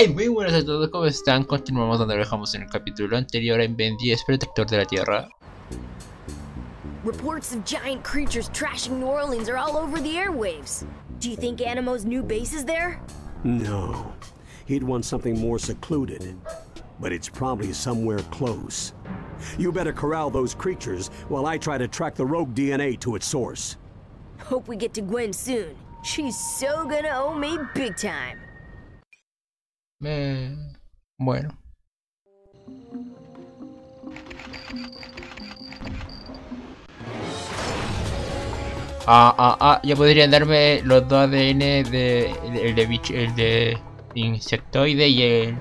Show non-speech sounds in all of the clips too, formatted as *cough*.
Hey, muy buenas a todos, ¿cómo están? Continuamos donde dejamos en el capítulo anterior en Ben 10, Protector de la Tierra. Reports of giant creatures trashing New Orleans are all over the airwaves. Do you think Animo's new base is there? No. He'd want something more secluded. But it's probably somewhere close. You better corral those creatures while I try to track the rogue DNA to its source. Hope we get to Gwen soon. She's so gonna owe me big time. Eh, bueno. Ah, ah, ah, ya podrían darme los dos ADN de el de bicho, el de insectoide y el,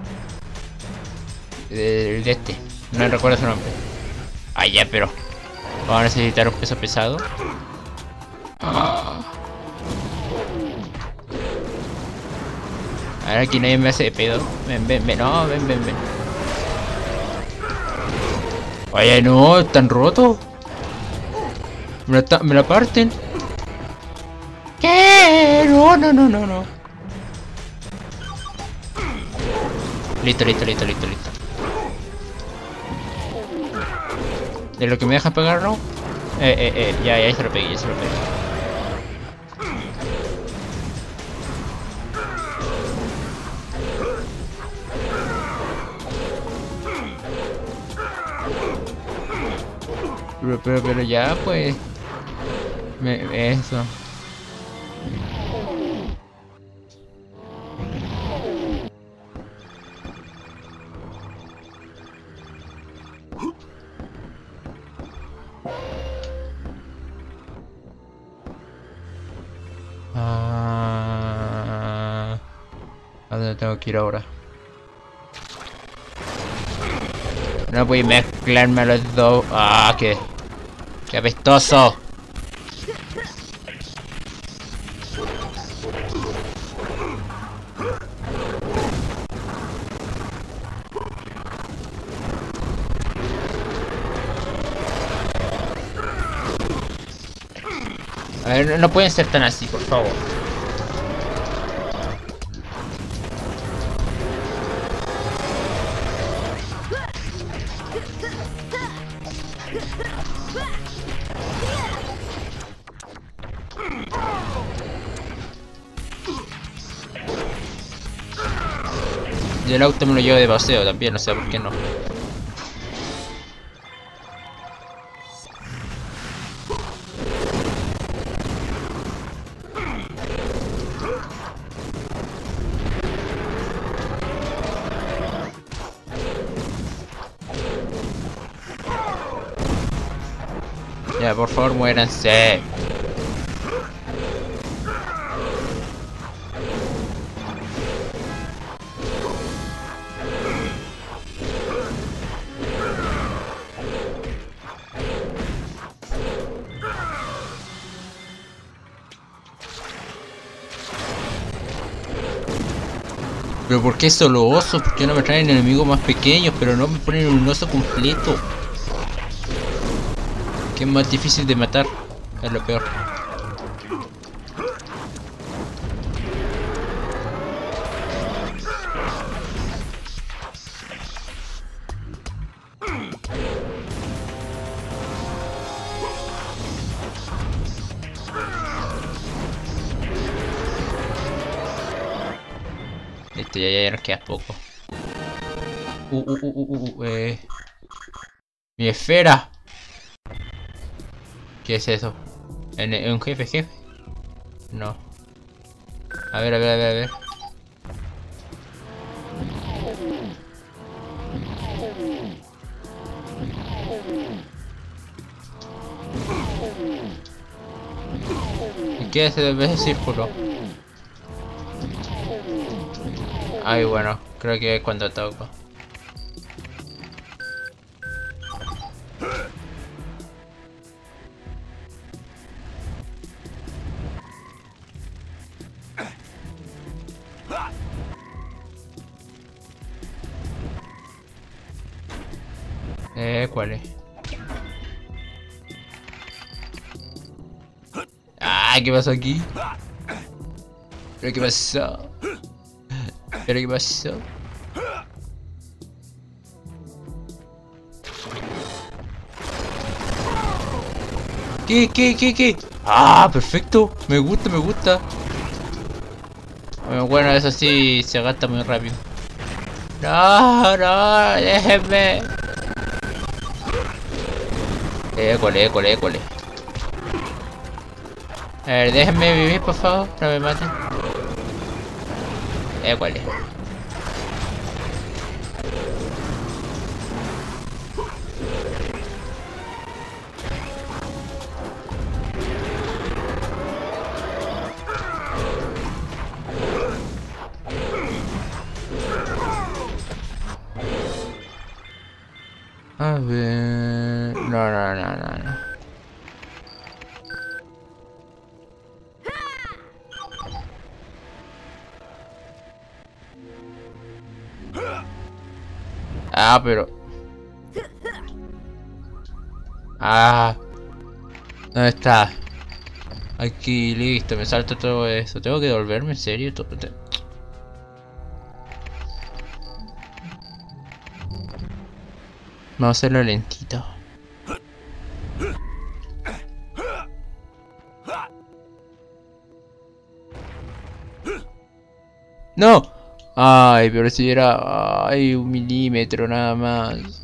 el de este. No recuerdo su nombre. Ah, ya, pero vamos a necesitar un peso pesado. Ah. A ver, aquí nadie me hace de pedo. Ven, ven, ven, no, ven, ven, ven. Oye, no, están rotos. Me la, me la parten. ¿Qué? No, no, no, no, no. Listo, listo, listo, listo, listo. De lo que me dejan pegar, ¿no? Eh, eh, eh, ya, ya se lo pegué, ya se lo pegué. Pero, pero, pero ya, pues... Me, eso. Ah, ¿A dónde tengo que ir ahora? No voy a mezclarme los dos. Ah, qué. Qué apestoso. A ver, no- pueden ser tan así, por favor. El auto me lo llevo de paseo también, no sé por qué no. Ya, por favor, muéranse. Pero ¿por qué solo osos? ¿Por qué no me traen enemigos más pequeños? Pero no me ponen un oso completo. Que es más difícil de matar. Es lo peor. Este ya, ya nos queda poco. Uh, uh, uh, uh, uh, eh. Mi esfera. ¿Qué es eso? ¿En, en un jefe jefe? No. A ver, a ver, a ver, a ver. ¿Y qué es ese círculo? Ay, bueno, creo que es cuando toco. Eh, ¿cuál es? Ah, ¿qué pasó aquí? ¿Pero qué pasó? ¿Pero qué pasó? ¿Qué, qué, qué, qué? Ah, perfecto. Me gusta, me gusta. Bueno, eso sí se gasta muy rápido. No, no, déjenme. École, école, école. A ver, déjenme vivir, por favor. No me maten. École. A ver... Ah, pero... Ah. ¿Dónde está? Aquí, listo, me salto todo eso. ¿Tengo que devolverme en serio? Vamos a hacerlo lentito. ¡No! Ay, pero si era... Ay, un milímetro nada más.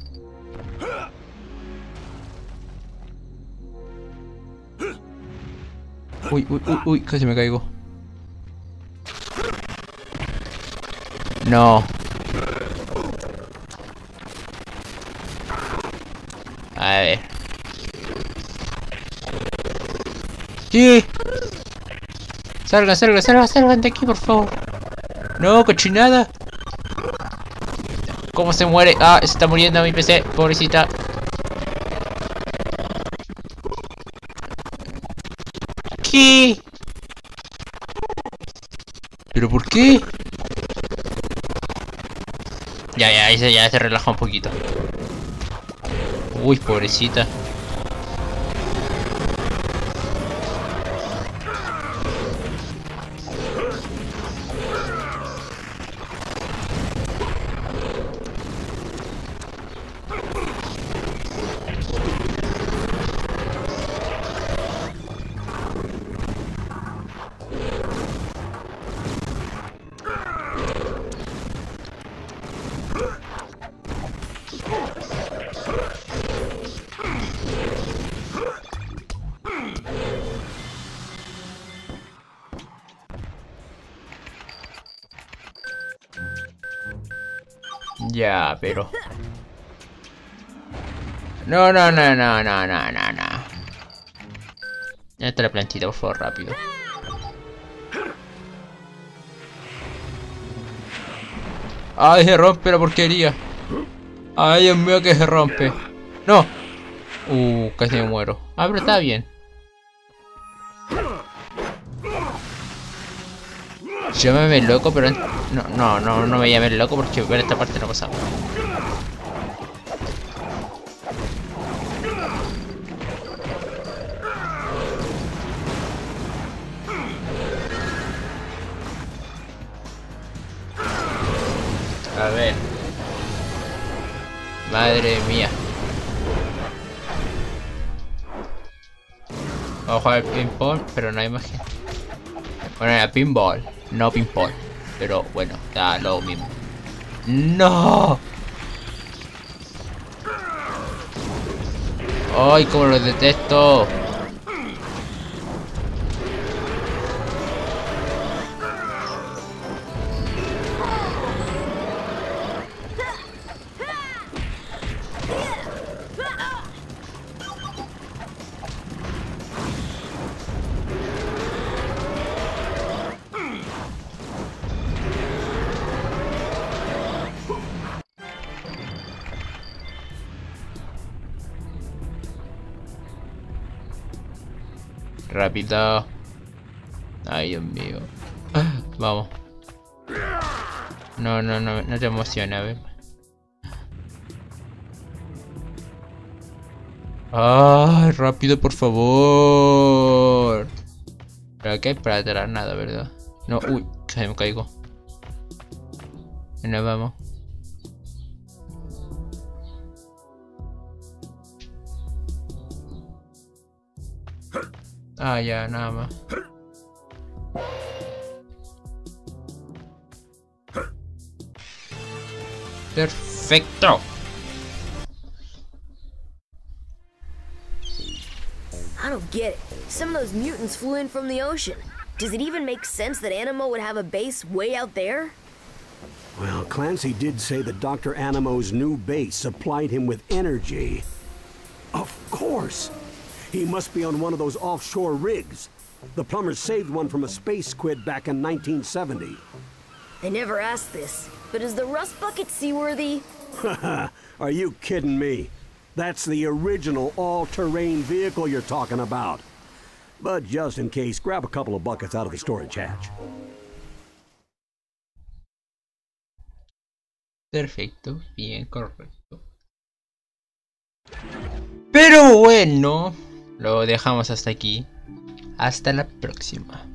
Uy, uy, uy, uy, casi me caigo. No. A ver. ¿Qué? Salgan, salgan, salgan, salgan de aquí, por favor. No, cochinada. ¿Cómo se muere? Ah, se está muriendo mi PC, pobrecita. ¿Qué? ¿Pero por qué? Ya, ya, se, ya se relaja un poquito. Uy, pobrecita. Ya, pero... No, no, no, no, no, no, no, no. Ya la plantita, por favor, rápido. Ay, se rompe la porquería. Ay, Dios mío, que se rompe. No. Uh, casi me muero. Ah, pero está bien. Llámame loco, pero... No, no, no, no me llames loco porque ver esta parte no pasa. A ver. Madre mía. Vamos a jugar pinball, pero no hay más gente. Bueno, era pinball, no pinball. Pero bueno, da lo mismo. ¡No! ¡Ay, cómo lo detesto! Rápido. Ay, Dios mío. *gasps* Vamos. No, no, no, no te emociona. Ay, rápido, por favor. Pero aquí hay para atrás nada, ¿verdad? No, uy, casi me caigo. Nos vamos. Ah, ya, nada más. Perfecto. I don't get it. Some of those mutants flew in from the ocean. Does it even make sense that Animo would have a base way out there? Well, Clancy did say that Dr. Animo's new base supplied him with energy. Of course! He must be on one of those offshore rigs. The plumbers saved one from a space squid back in 1970. They never asked this, but is the rust bucket seaworthy? *laughs* Are you kidding me? That's the original all-terrain vehicle you're talking about. But just in case, grab a couple of buckets out of the storage hatch. Perfecto, bien, correcto. Pero bueno, lo dejamos hasta aquí. Hasta la próxima.